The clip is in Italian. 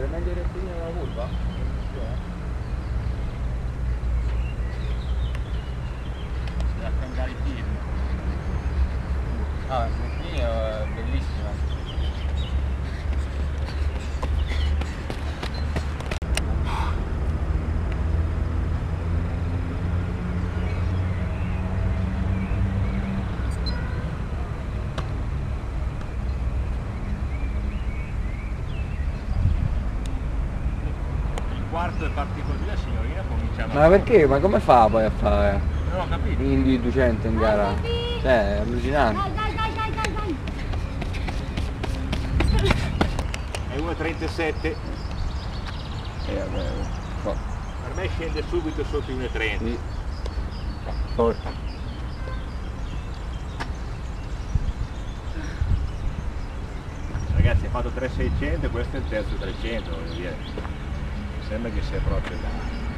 corre meglio di prima una curva? Si deve cambiare il tiro. Ah, quarto è partito così, la signorina cominciava Ma perché? Ma come fa poi a fare Non ho capito. inducente in gara? Cioè, è allucinante. Dai, dai, dai, dai, dai, dai. È 1,37. Eh, vabbè, po- Per me scende subito sotto i 1,30. sì. Forte. Ragazzi ha fatto 3,600 e questo è il terzo 300, voglio dire. Sembra che sia proprio là.